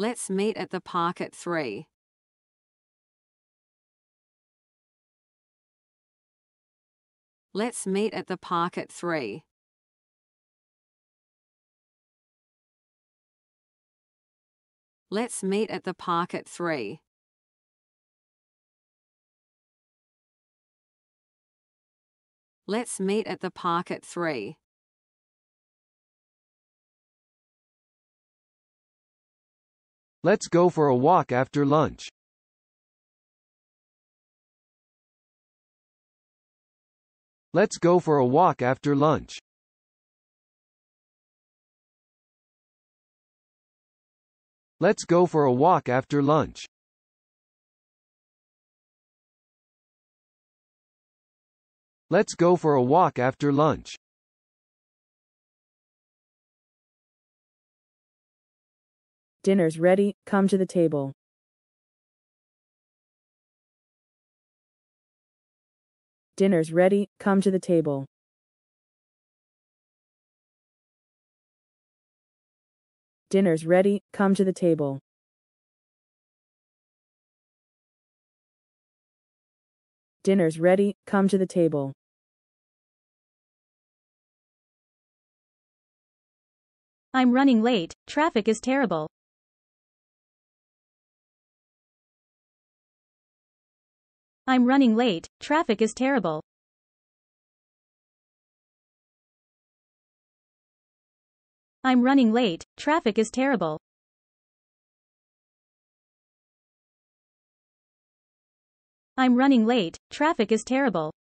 Let's meet at the park at 3. Let's meet at the park at 3. Let's meet at the park at 3. Let's meet at the park at 3. Let's go for a walk after lunch. Let's go for a walk after lunch. Let's go for a walk after lunch. Let's go for a walk after lunch. Dinner's ready, come to the table. Dinner's ready, come to the table. Dinner's ready, come to the table. Dinner's ready, come to the table. I'm running late, traffic is terrible. I'm running late, traffic is terrible. I'm running late, traffic is terrible. I'm running late, traffic is terrible.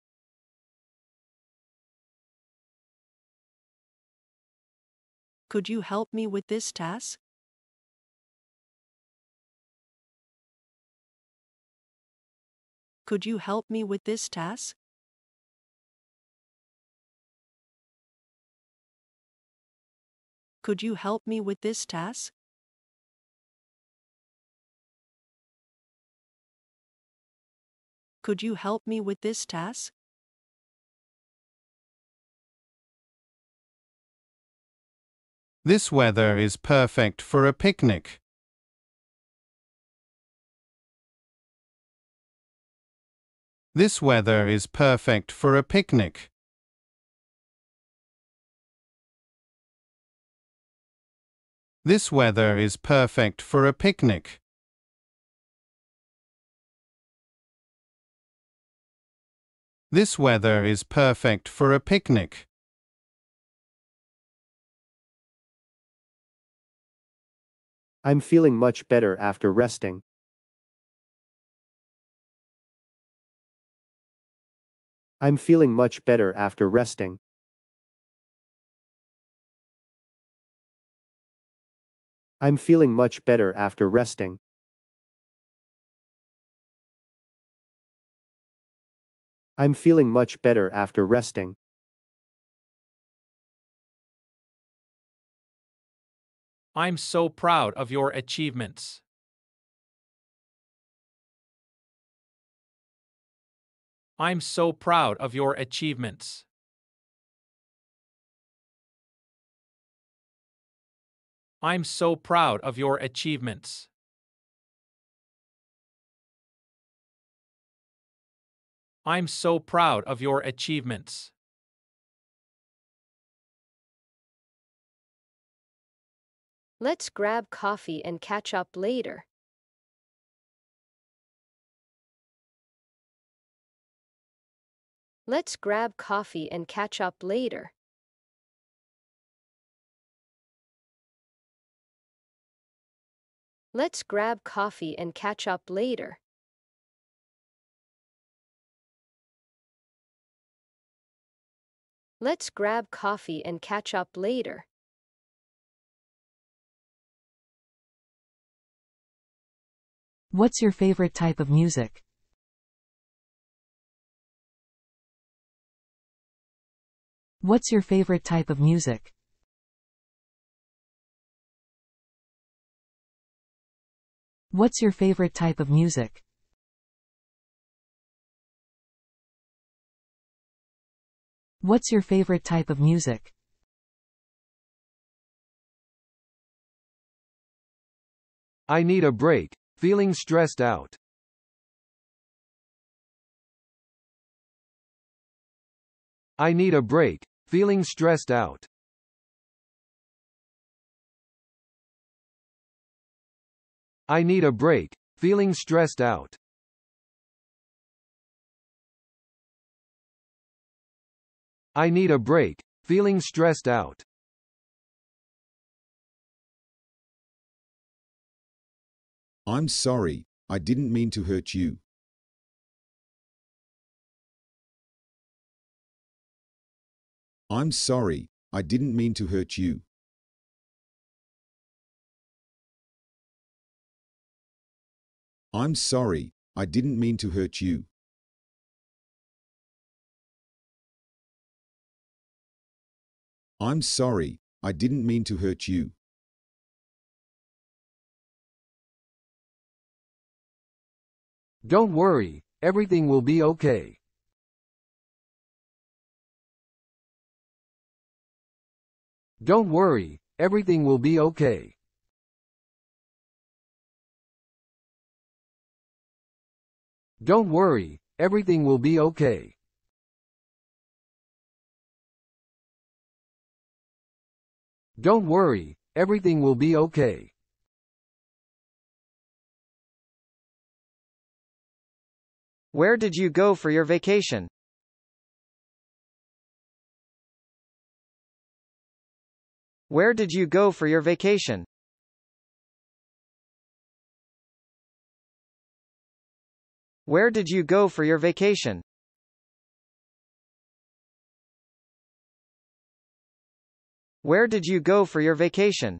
Could you help me with this task? Could you help me with this task? Could you help me with this task? Could you help me with this task? This weather is perfect for a picnic. This weather is perfect for a picnic. This weather is perfect for a picnic. This weather is perfect for a picnic. I'm feeling much better after resting. I'm feeling much better after resting. I'm feeling much better after resting. I'm feeling much better after resting. I'm so proud of your achievements. I'm so proud of your achievements. I'm so proud of your achievements. I'm so proud of your achievements. Let's grab coffee and catch up later. Let's grab coffee and catch up later. Let's grab coffee and catch up later. Let's grab coffee and catch up later. What's your favorite type of music? What's your favorite type of music? What's your favorite type of music? What's your favorite type of music? I need a break. Feeling stressed out. I need a break. Feeling stressed out. I need a break. Feeling stressed out. I need a break. Feeling stressed out. I'm sorry, I didn't mean to hurt you. I'm sorry, I didn't mean to hurt you. I'm sorry, I didn't mean to hurt you. I'm sorry, I didn't mean to hurt you. Don't worry, everything will be okay. Don't worry, everything will be okay. Don't worry, everything will be okay. Don't worry, everything will be okay. Where did you go for your vacation? Where did you go for your vacation? Where did you go for your vacation? Where did you go for your vacation?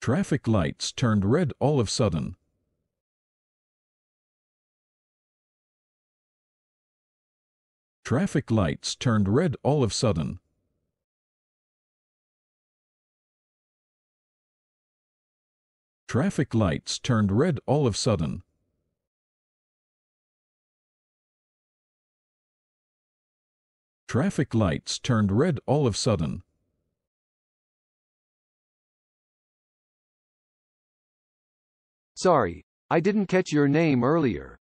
Traffic lights turned red all of sudden. Traffic lights turned red all of sudden. Traffic lights turned red all of sudden. Traffic lights turned red all of sudden. Sorry, I didn't catch your name earlier.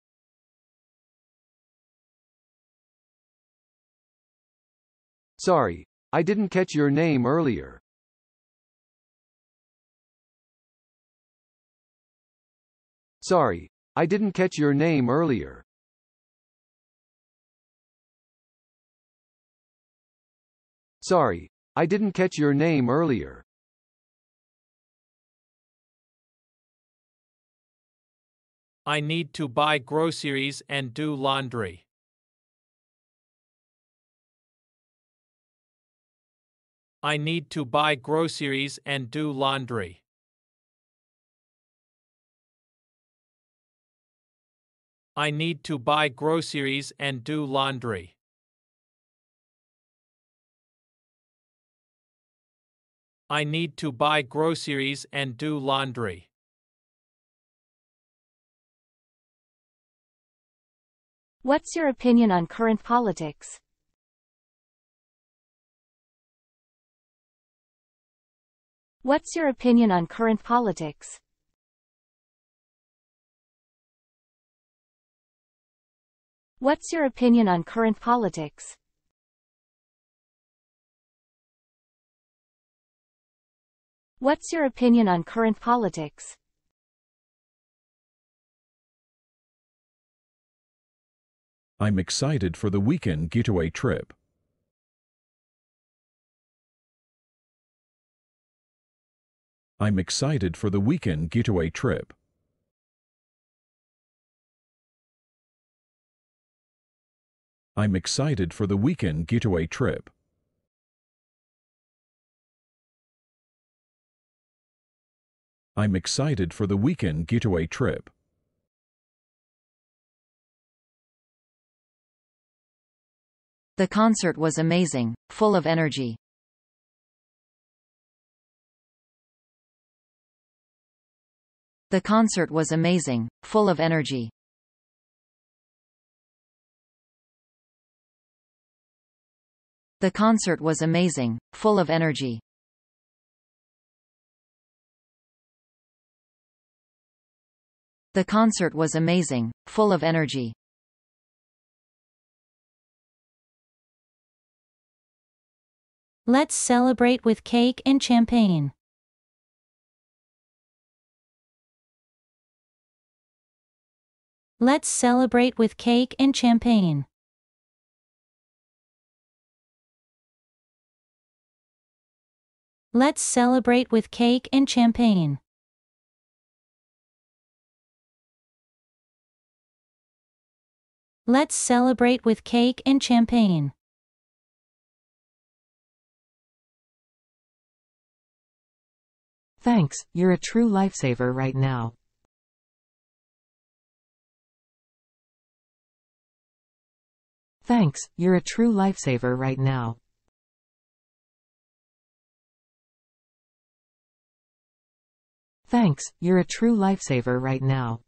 Sorry, I didn't catch your name earlier. Sorry, I didn't catch your name earlier. Sorry, I didn't catch your name earlier. I need to buy groceries and do laundry. I need to buy groceries and do laundry. I need to buy groceries and do laundry. I need to buy groceries and do laundry. What's your opinion on current politics? What's your opinion on current politics? What's your opinion on current politics? What's your opinion on current politics? I'm excited for the weekend getaway trip. I'm excited for the weekend getaway trip. I'm excited for the weekend getaway trip. I'm excited for the weekend getaway trip. The concert was amazing, full of energy. The concert was amazing, full of energy. The concert was amazing, full of energy. The concert was amazing, full of energy. Let's celebrate with cake and champagne. Let's celebrate with cake and champagne. Let's celebrate with cake and champagne. Let's celebrate with cake and champagne. Thanks, you're a true lifesaver right now. Thanks, you're a true lifesaver right now. Thanks, you're a true lifesaver right now.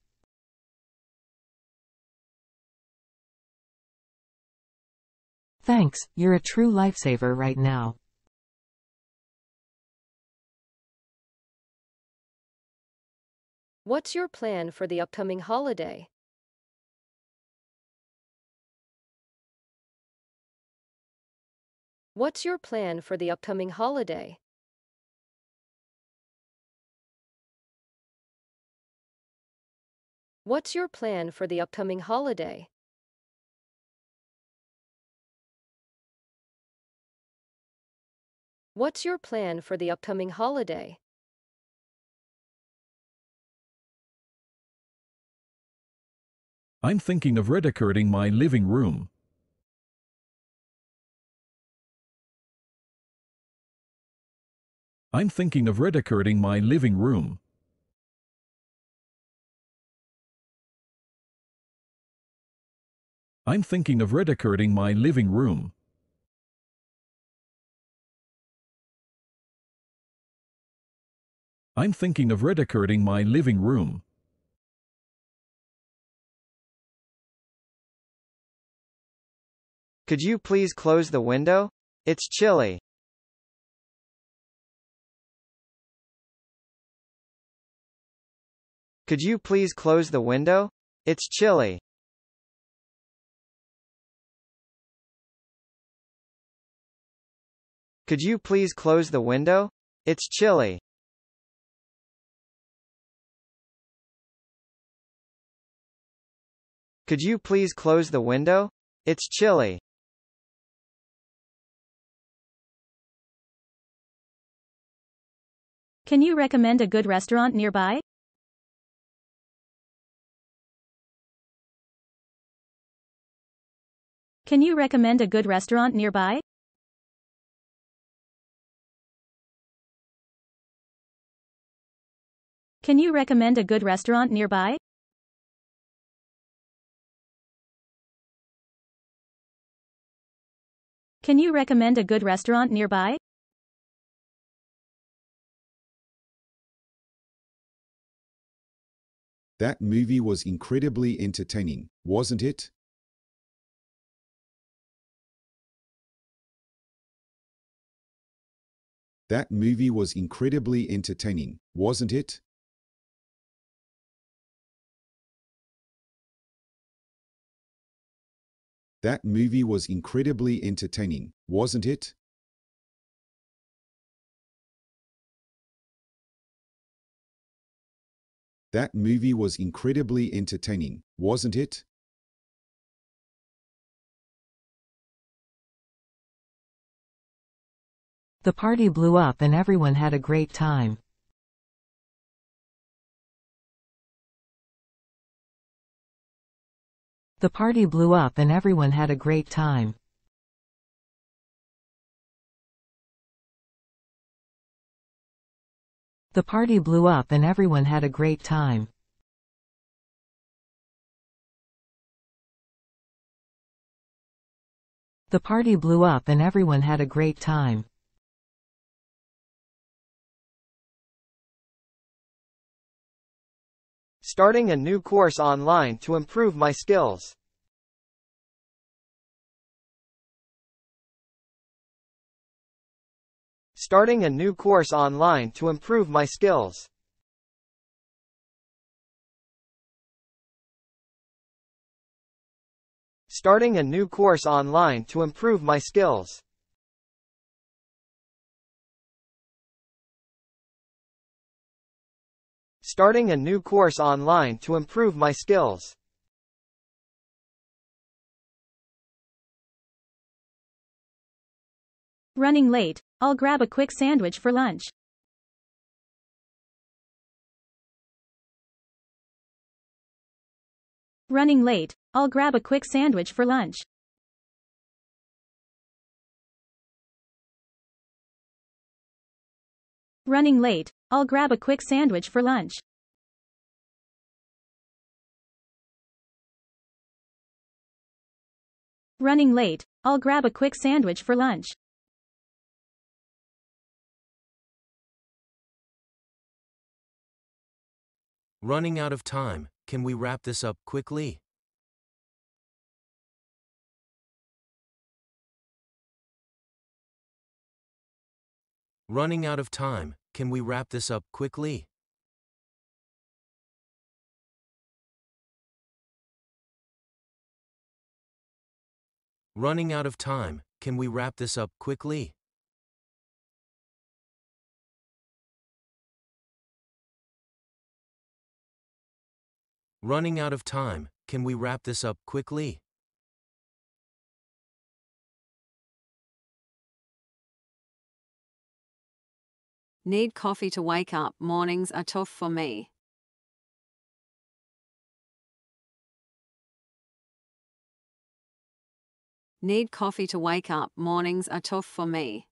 Thanks, you're a true lifesaver right now. What's your plan for the upcoming holiday? What's your plan for the upcoming holiday? What's your plan for the upcoming holiday? What's your plan for the upcoming holiday? I'm thinking of redecorating my living room. I'm thinking of redecorating my living room. I'm thinking of redecorating my living room. I'm thinking of redecorating my living room. Could you please close the window? It's chilly. Could you please close the window? It's chilly. Could you please close the window? It's chilly. Could you please close the window? It's chilly. Can you recommend a good restaurant nearby? Can you recommend a good restaurant nearby? Can you recommend a good restaurant nearby? Can you recommend a good restaurant nearby? That movie was incredibly entertaining, wasn't it? That movie was incredibly entertaining, wasn't it? That movie was incredibly entertaining, wasn't it? That movie was incredibly entertaining, wasn't it? The party blew up and everyone had a great time. The party blew up and everyone had a great time. The party blew up and everyone had a great time. The party blew up and everyone had a great time. starting a new course online to improve my skills. Starting a new course online to improve my skills. Starting a new course online to improve my skills. Starting a new course online to improve my skills. Running late, I'll grab a quick sandwich for lunch. Running late, I'll grab a quick sandwich for lunch. Running late, I'll grab a quick sandwich for lunch. Running late, I'll grab a quick sandwich for lunch. Running out of time, can we wrap this up quickly? Running out of time, can we wrap this up quickly? Running out of time, can we wrap this up quickly? Running out of time, can we wrap this up quickly? Need coffee to wake up. Mornings are tough for me. Need coffee to wake up. Mornings are tough for me.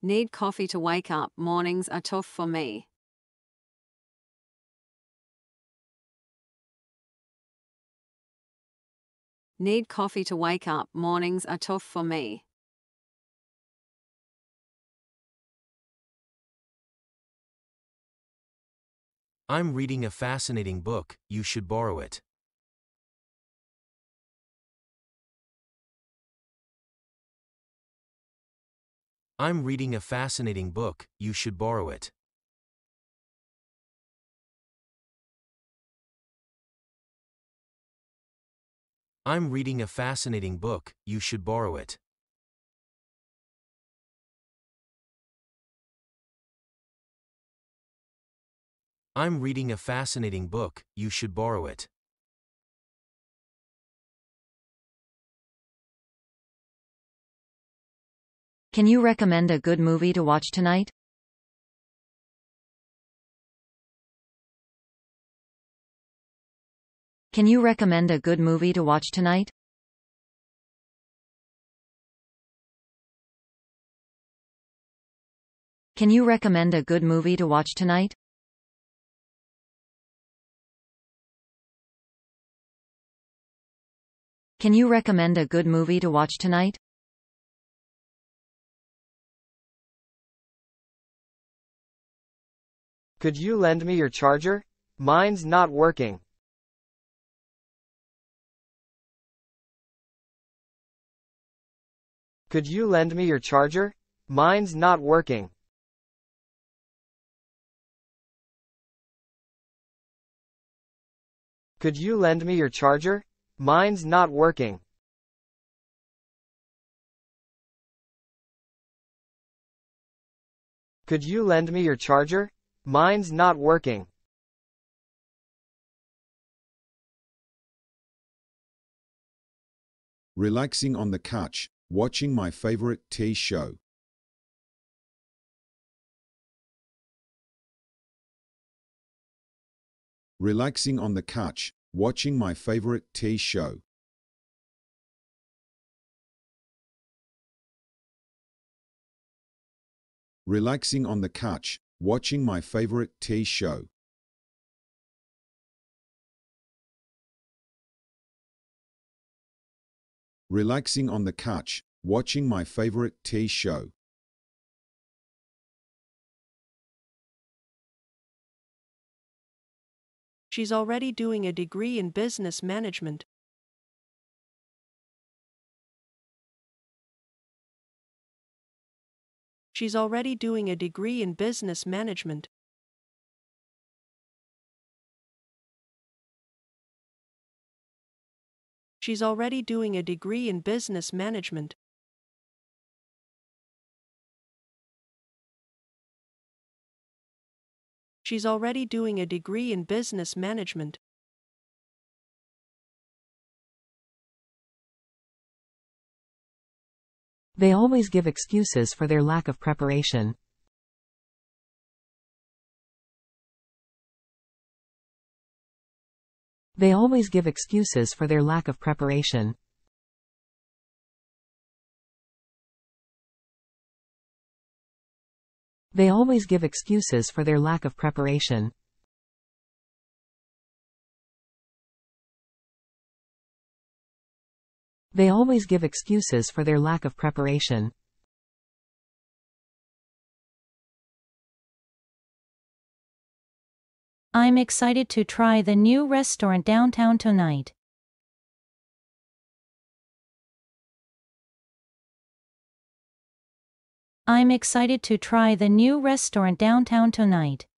Need coffee to wake up. Mornings are tough for me. Need coffee to wake up. Mornings are tough for me. I'm reading a fascinating book, you should borrow it. I'm reading a fascinating book, you should borrow it. I'm reading a fascinating book, you should borrow it. I'm reading a fascinating book, you should borrow it. Can you recommend a good movie to watch tonight? Can you recommend a good movie to watch tonight? Can you recommend a good movie to watch tonight? Can you recommend a good movie to watch tonight? Could you lend me your charger? Mine's not working. Could you lend me your charger? Mine's not working. Could you lend me your charger? Mine's not working. Could you lend me your charger? Mine's not working. Relaxing on the couch, watching my favorite tea show. Relaxing on the couch, watching my favorite tea show. Relaxing on the couch, watching my favorite tea show. Relaxing on the couch, watching my favorite tea show. She's already doing a degree in business management. She's already doing a degree in business management. She's already doing a degree in business management. She's already doing a degree in business management. They always give excuses for their lack of preparation. They always give excuses for their lack of preparation. They always give excuses for their lack of preparation. They always give excuses for their lack of preparation. I'm excited to try the new restaurant downtown tonight. I'm excited to try the new restaurant downtown tonight.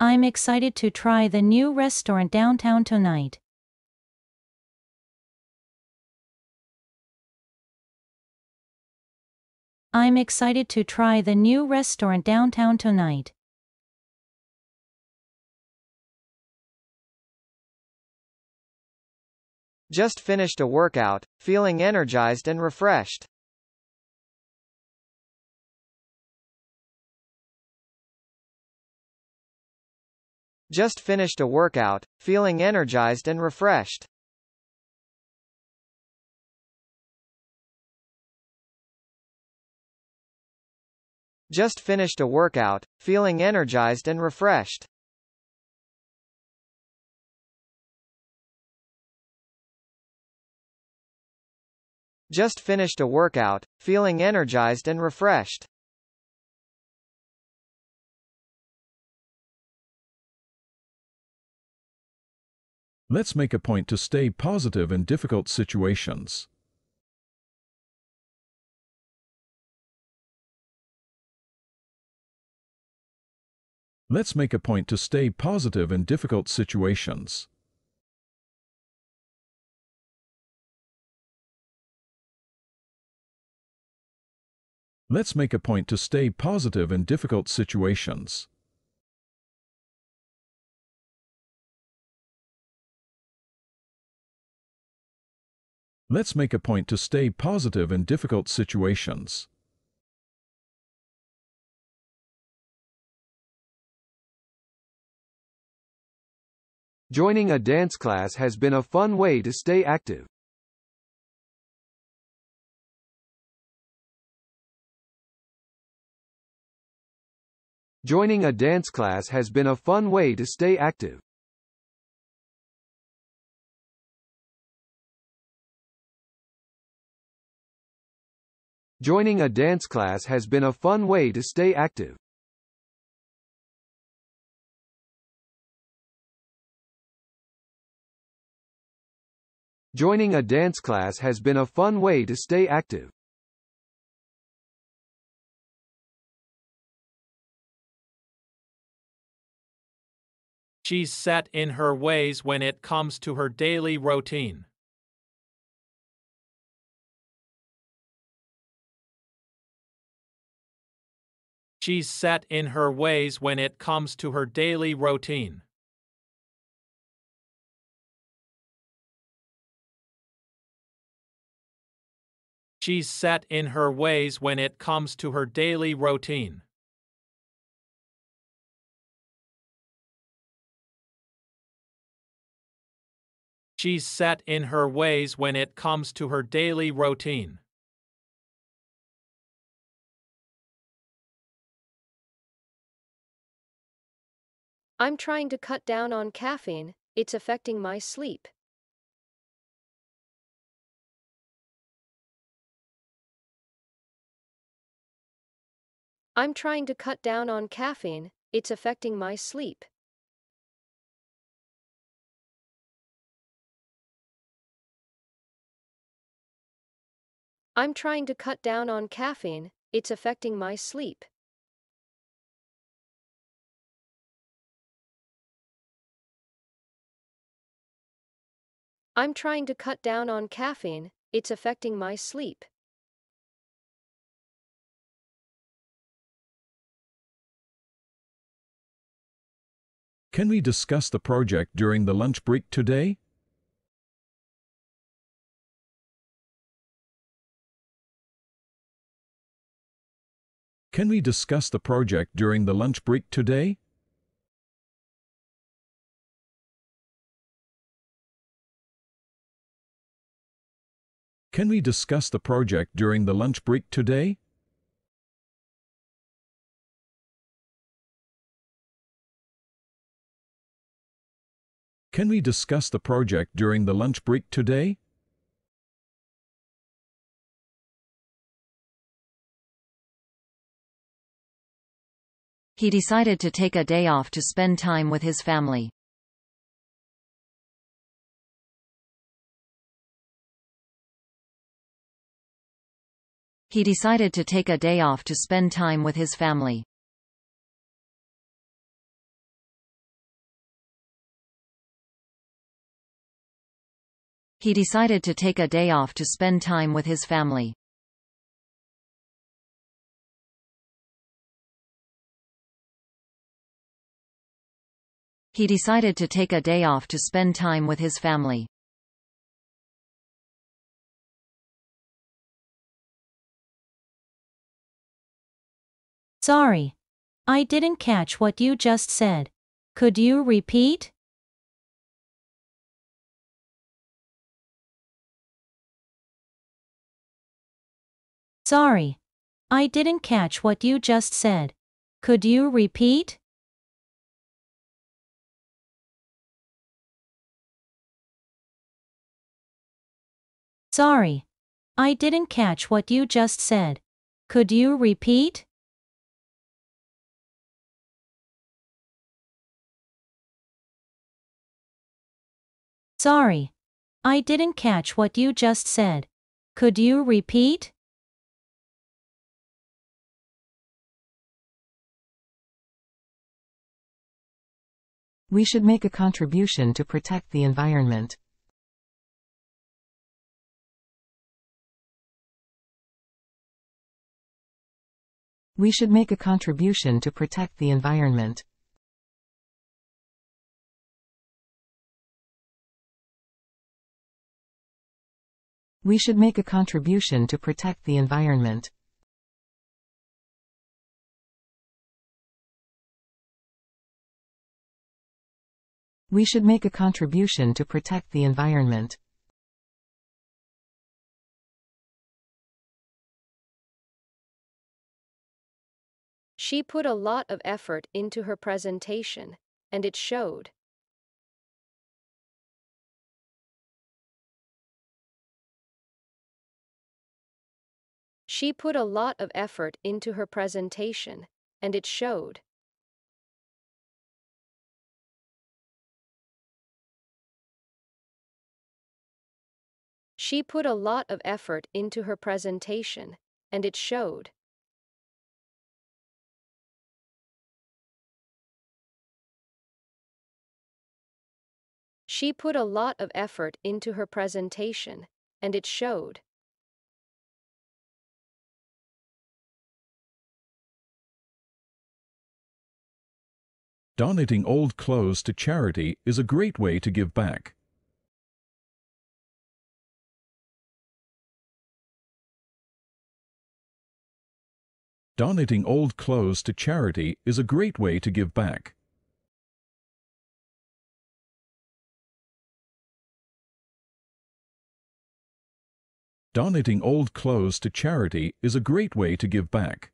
I'm excited to try the new restaurant downtown tonight. I'm excited to try the new restaurant downtown tonight. Just finished a workout, feeling energized and refreshed. Just finished a workout, feeling energized and refreshed. Just finished a workout, feeling energized and refreshed. Just finished a workout, feeling energized and refreshed. Let's make a point to stay positive in difficult situations. Let's make a point to stay positive in difficult situations. Let's make a point to stay positive in difficult situations. Let's make a point to stay positive in difficult situations. Joining a dance class has been a fun way to stay active. Joining a dance class has been a fun way to stay active. Joining a dance class has been a fun way to stay active. Joining a dance class has been a fun way to stay active. She's set in her ways when it comes to her daily routine. She's set in her ways when it comes to her daily routine. She's set in her ways when it comes to her daily routine. She's set in her ways when it comes to her daily routine. I'm trying to cut down on caffeine, it's affecting my sleep. I'm trying to cut down on caffeine, it's affecting my sleep. I'm trying to cut down on caffeine, it's affecting my sleep. I'm trying to cut down on caffeine, it's affecting my sleep. Can we discuss the project during the lunch break today? Can we discuss the project during the lunch break today? Can we discuss the project during the lunch break today? Can we discuss the project during the lunch break today? He decided to take a day off to spend time with his family. He decided to take a day off to spend time with his family. He decided to take a day off to spend time with his family. He decided to take a day off to spend time with his family. Sorry. I didn't catch what you just said. Could you repeat? Sorry. I didn't catch what you just said. Could you repeat? Sorry. I didn't catch what you just said. Could you repeat? Sorry. I didn't catch what you just said. Could you repeat? We should make a contribution to protect the environment. We should make a contribution to protect the environment. We should make a contribution to protect the environment. We should make a contribution to protect the environment. She put a lot of effort into her presentation, and it showed. She put a lot of effort into her presentation, and it showed. She put a lot of effort into her presentation, and it showed. She put a lot of effort into her presentation, and it showed. Donating old clothes to charity is a great way to give back. Donating old clothes to charity is a great way to give back. Donating old clothes to charity is a great way to give back.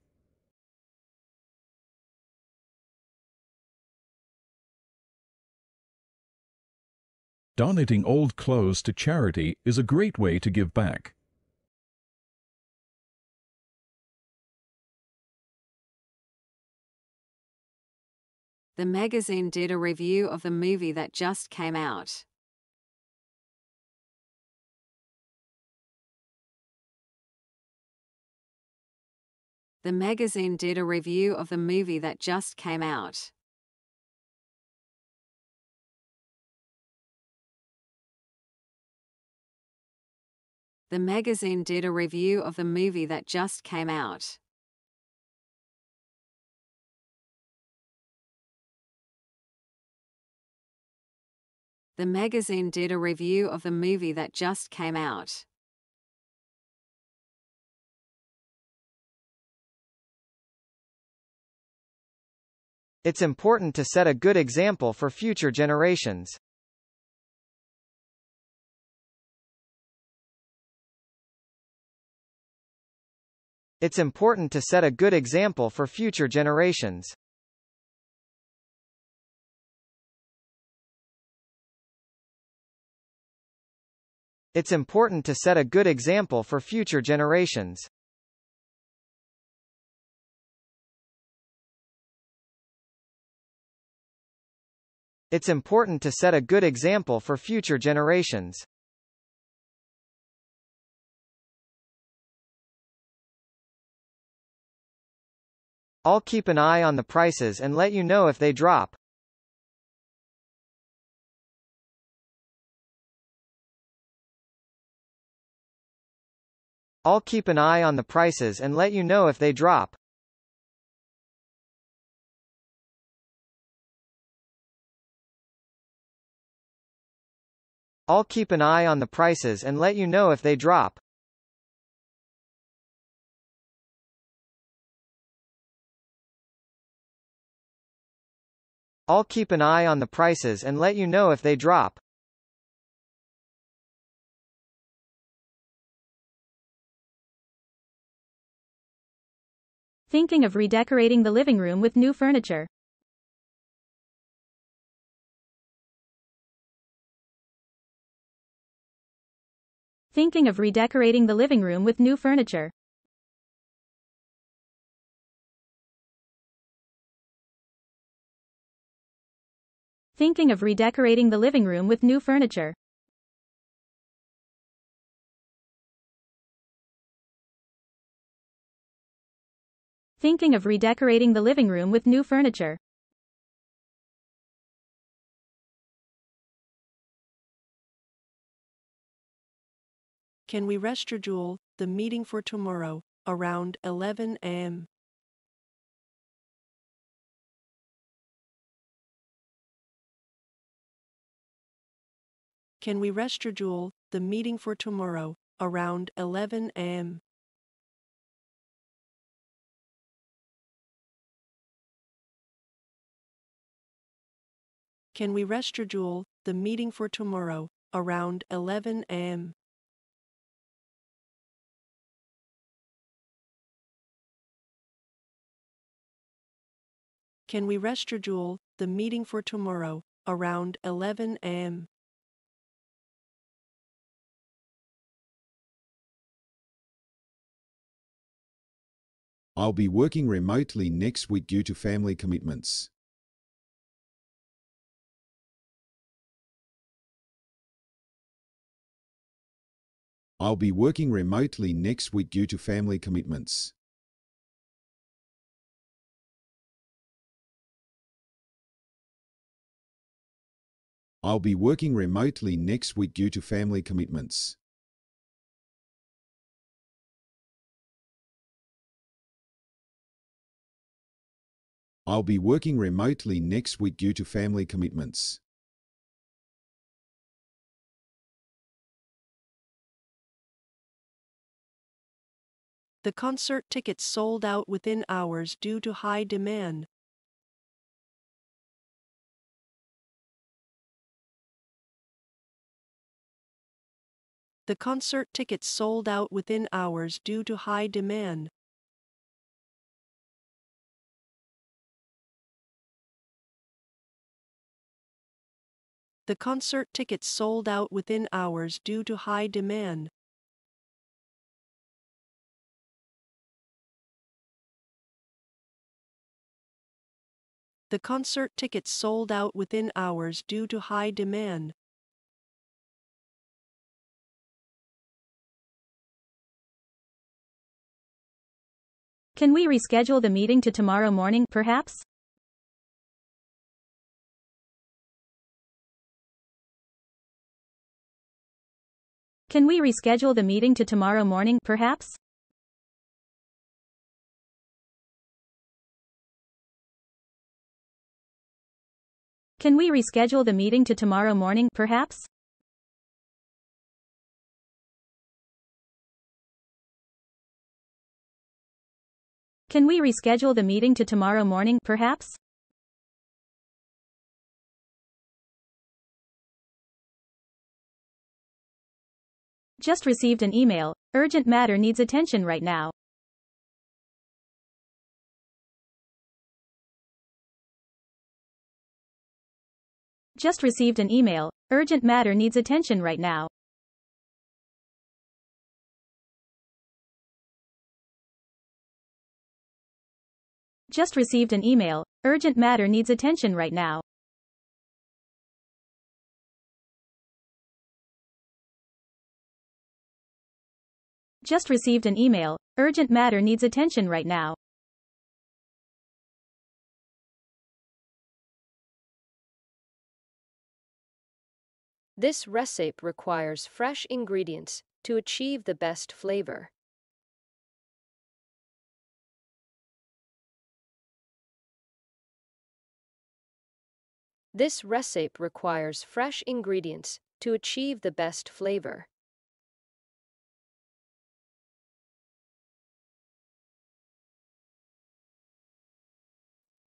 Donating old clothes to charity is a great way to give back. The magazine did a review of the movie that just came out. The magazine did a review of the movie that just came out. The magazine did a review of the movie that just came out. The magazine did a review of the movie that just came out. It's important to set a good example for future generations. It's important to set a good example for future generations. It's important to set a good example for future generations. It's important to set a good example for future generations. I'll keep an eye on the prices and let you know if they drop. I'll keep an eye on the prices and let you know if they drop. I'll keep an eye on the prices and let you know if they drop. I'll keep an eye on the prices and let you know if they drop. Thinking of redecorating the living room with new furniture. Thinking of redecorating the living room with new furniture. Thinking of redecorating the living room with new furniture. Thinking of redecorating the living room with new furniture. Can we reschedule the meeting for tomorrow around 11 a.m.? Can we reschedule the meeting for tomorrow around 11 a.m.? Can we reschedule the meeting for tomorrow around 11 a.m.? Can we reschedule the meeting for tomorrow around 11 a.m.? I'll be working remotely next week due to family commitments. I'll be working remotely next week due to family commitments. I'll be working remotely next week due to family commitments. I'll be working remotely next week due to family commitments. The concert tickets sold out within hours due to high demand. The concert tickets sold out within hours due to high demand. The concert tickets sold out within hours due to high demand. The concert tickets sold out within hours due to high demand. Can we reschedule the meeting to tomorrow morning, perhaps? Can we reschedule the meeting to tomorrow morning, perhaps? Can we reschedule the meeting to tomorrow morning, perhaps? Can we reschedule the meeting to tomorrow morning, perhaps? Just received an email. Urgent matter needs attention right now. Just received an email. Urgent matter needs attention right now. Just received an email. Urgent matter needs attention right now. Just received an email. Urgent matter needs attention right now. This recipe requires fresh ingredients to achieve the best flavor. This recipe requires fresh ingredients to achieve the best flavor.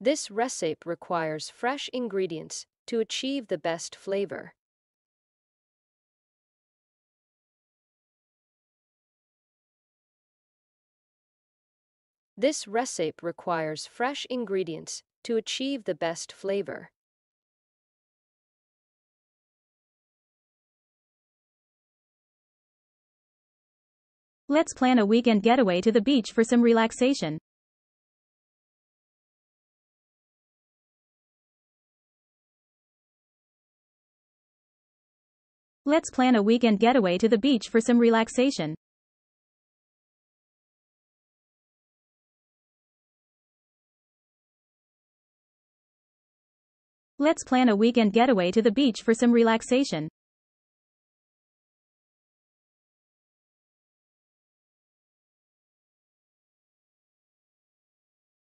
This recipe requires fresh ingredients to achieve the best flavor. This recipe requires fresh ingredients to achieve the best flavor. Let's plan a weekend getaway to the beach for some relaxation. Let's plan a weekend getaway to the beach for some relaxation. Let's plan a weekend getaway to the beach for some relaxation.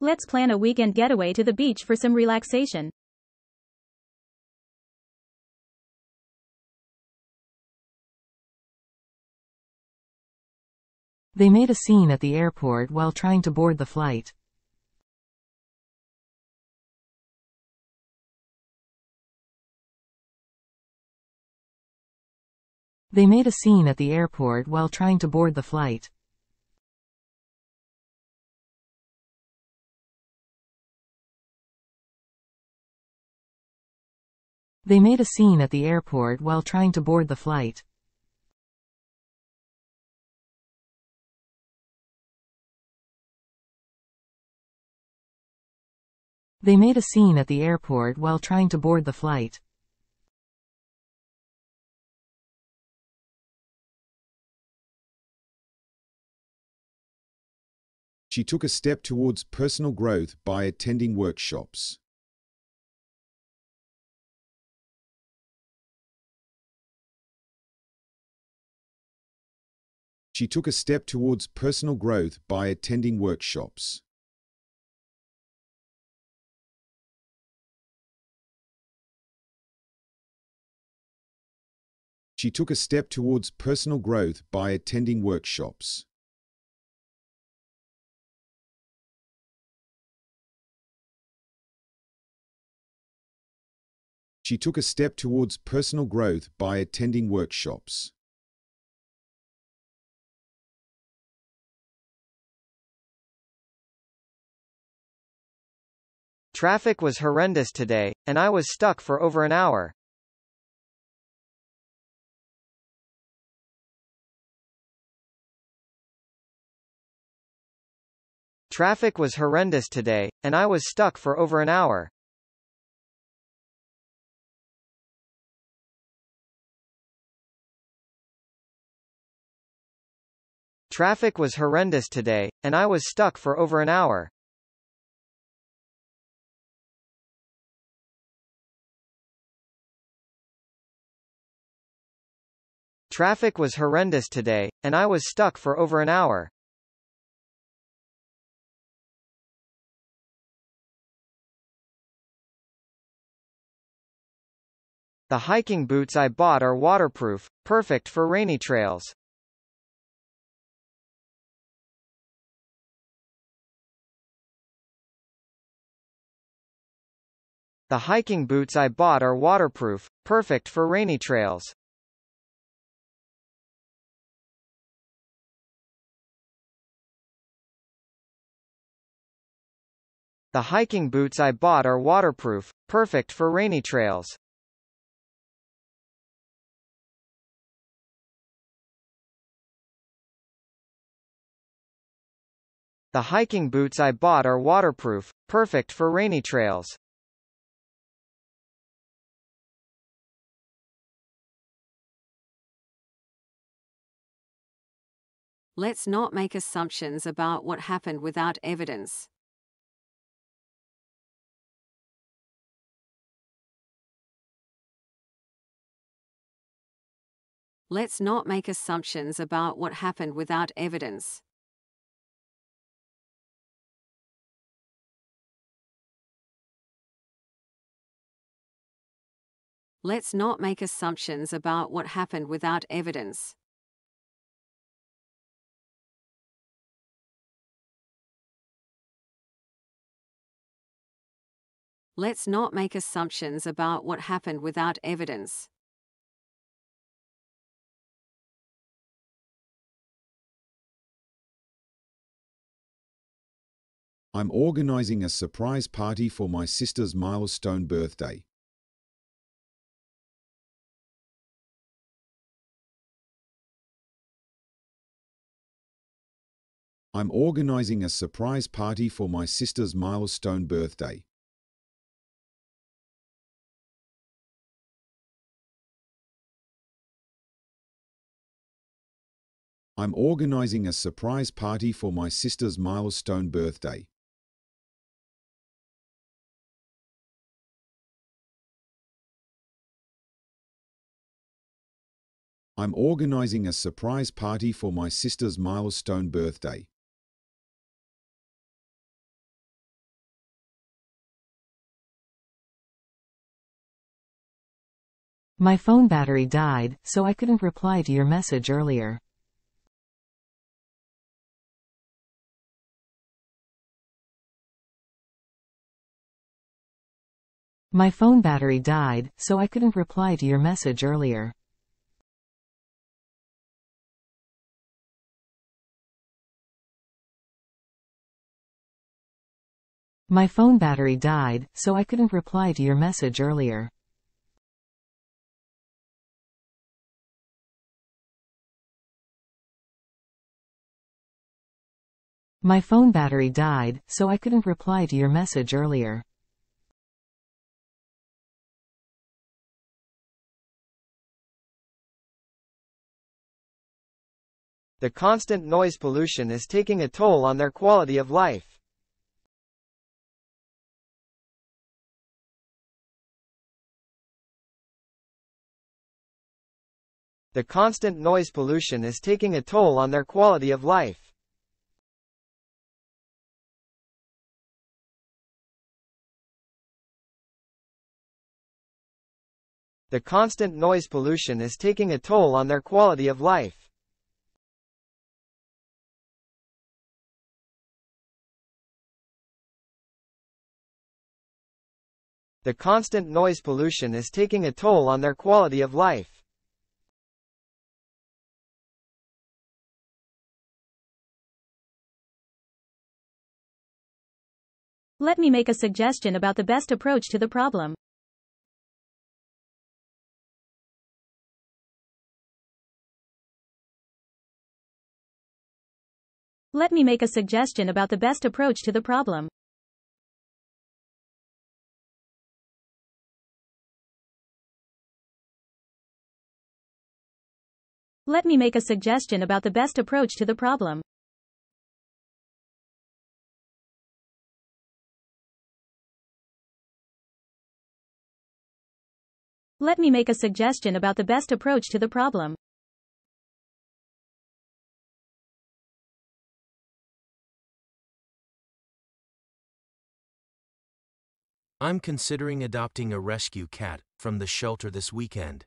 Let's plan a weekend getaway to the beach for some relaxation. They made a scene at the airport while trying to board the flight. They made a scene at the airport while trying to board the flight. They made a scene at the airport while trying to board the flight. They made a scene at the airport while trying to board the flight. She took a step towards personal growth by attending workshops. She took a step towards personal growth by attending workshops. She took a step towards personal growth by attending workshops. She took a step towards personal growth by attending workshops. Traffic was horrendous today, and I was stuck for over an hour. Traffic was horrendous today, and I was stuck for over an hour. Traffic was horrendous today, and I was stuck for over an hour. Traffic was horrendous today, and I was stuck for over an hour. The hiking boots I bought are waterproof, perfect for rainy trails. The hiking boots I bought are waterproof, perfect for rainy trails. The hiking boots I bought are waterproof, perfect for rainy trails. The hiking boots I bought are waterproof, perfect for rainy trails. Let's not make assumptions about what happened without evidence. Let's not make assumptions about what happened without evidence. Let's not make assumptions about what happened without evidence. Let's not make assumptions about what happened without evidence. I'm organizing a surprise party for my sister's milestone birthday. I'm organizing a surprise party for my sister's milestone birthday. I'm organizing a surprise party for my sister's milestone birthday. I'm organizing a surprise party for my sister's milestone birthday. My phone battery died, so I couldn't reply to your message earlier. My phone battery died, so I couldn't reply to your message earlier. My phone battery died, so I couldn't reply to your message earlier. My phone battery died, so I couldn't reply to your message earlier. The constant noise pollution is taking a toll on their quality of life. The constant noise pollution is taking a toll on their quality of life. The constant noise pollution is taking a toll on their quality of life. The constant noise pollution is taking a toll on their quality of life. Let me make a suggestion about the best approach to the problem. Let me make a suggestion about the best approach to the problem. Let me make a suggestion about the best approach to the problem. Let me make a suggestion about the best approach to the problem. I'm considering adopting a rescue cat from the shelter this weekend.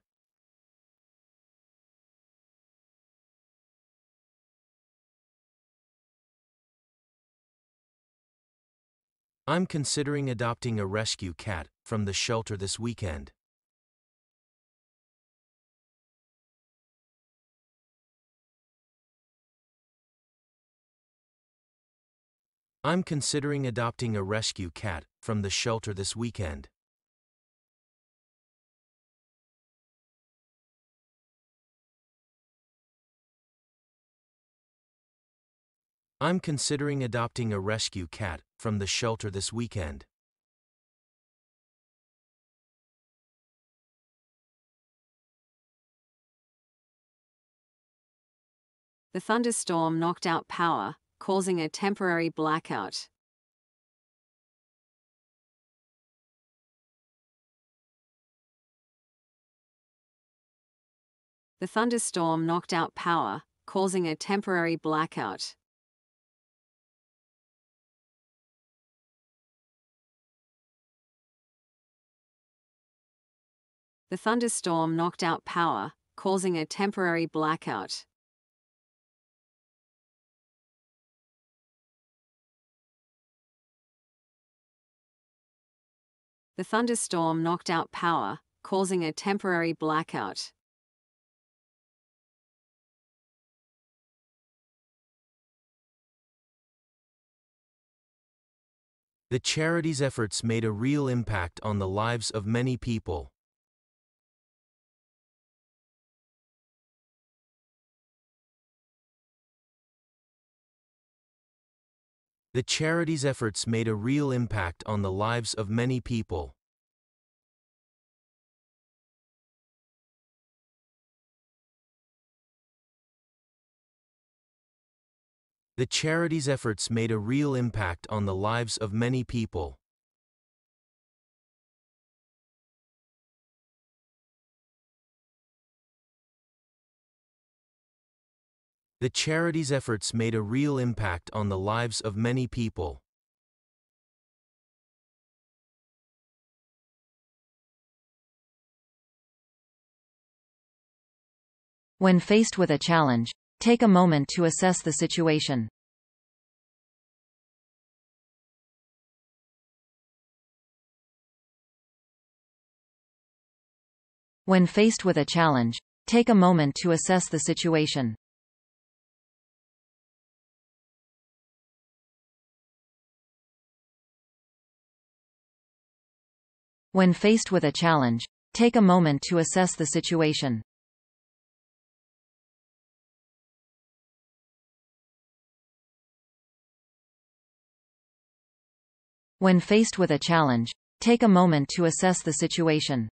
I'm considering adopting a rescue cat from the shelter this weekend. I'm considering adopting a rescue cat from the shelter this weekend. I'm considering adopting a rescue cat from the shelter this weekend. The thunderstorm knocked out power, causing a temporary blackout. The thunderstorm knocked out power, causing a temporary blackout. The thunderstorm knocked out power, causing a temporary blackout. The thunderstorm knocked out power, causing a temporary blackout. The charity's efforts made a real impact on the lives of many people. The charity's efforts made a real impact on the lives of many people. The charity's efforts made a real impact on the lives of many people. The charity's efforts made a real impact on the lives of many people. When faced with a challenge, take a moment to assess the situation. When faced with a challenge, take a moment to assess the situation. When faced with a challenge, take a moment to assess the situation. When faced with a challenge, take a moment to assess the situation.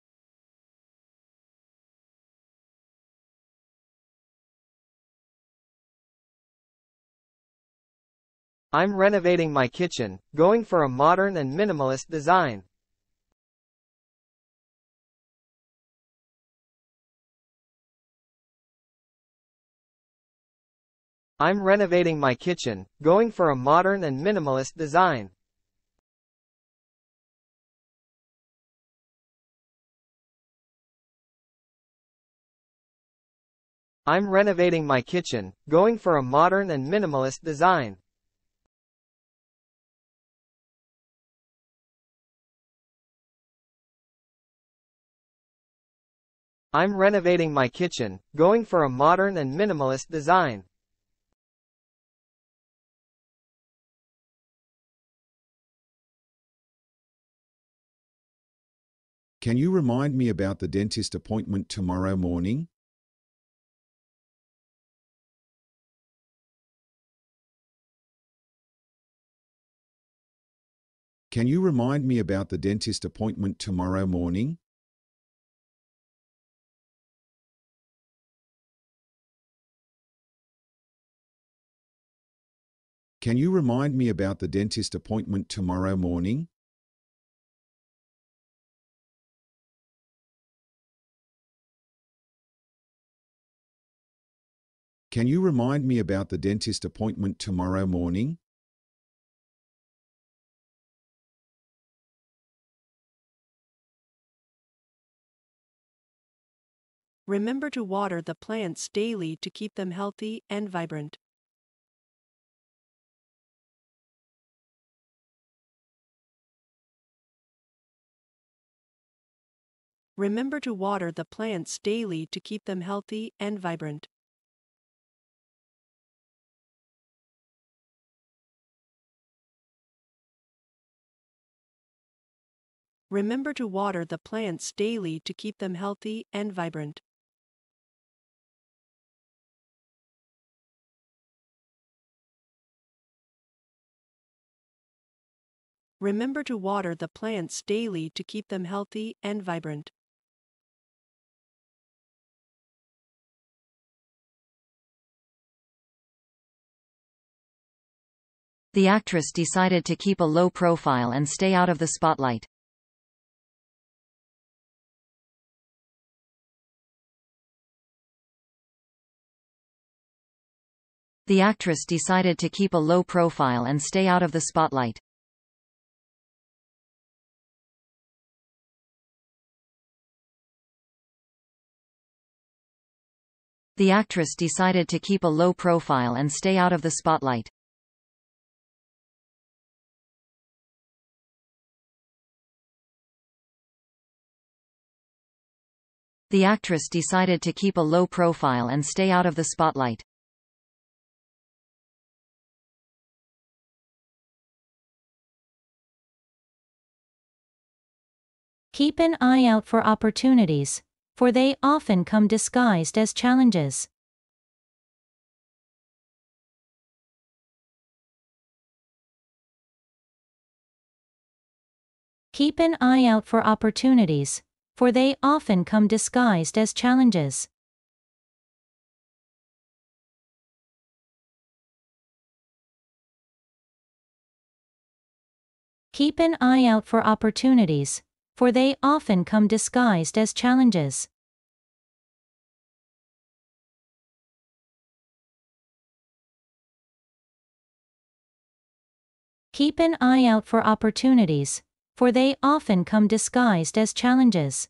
I'm renovating my kitchen, going for a modern and minimalist design. I'm renovating my kitchen, going for a modern and minimalist design. I'm renovating my kitchen, going for a modern and minimalist design. I'm renovating my kitchen, going for a modern and minimalist design. Can you remind me about the dentist appointment tomorrow morning? Can you remind me about the dentist appointment tomorrow morning? Can you remind me about the dentist appointment tomorrow morning? Can you remind me about the dentist appointment tomorrow morning? Remember to water the plants daily to keep them healthy and vibrant. Remember to water the plants daily to keep them healthy and vibrant. Remember to water the plants daily to keep them healthy and vibrant. Remember to water the plants daily to keep them healthy and vibrant. The actress decided to keep a low profile and stay out of the spotlight. The actress decided to keep a low profile and stay out of the spotlight. The actress decided to keep a low profile and stay out of the spotlight. The actress decided to keep a low profile and stay out of the spotlight. Keep an eye out for opportunities, for they often come disguised as challenges. Keep an eye out for opportunities, for they often come disguised as challenges. Keep an eye out for opportunities, for they often come disguised as challenges. Keep an eye out for opportunities, for they often come disguised as challenges.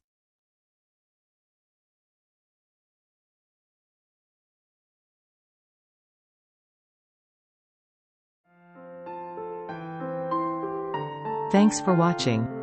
Thanks for watching.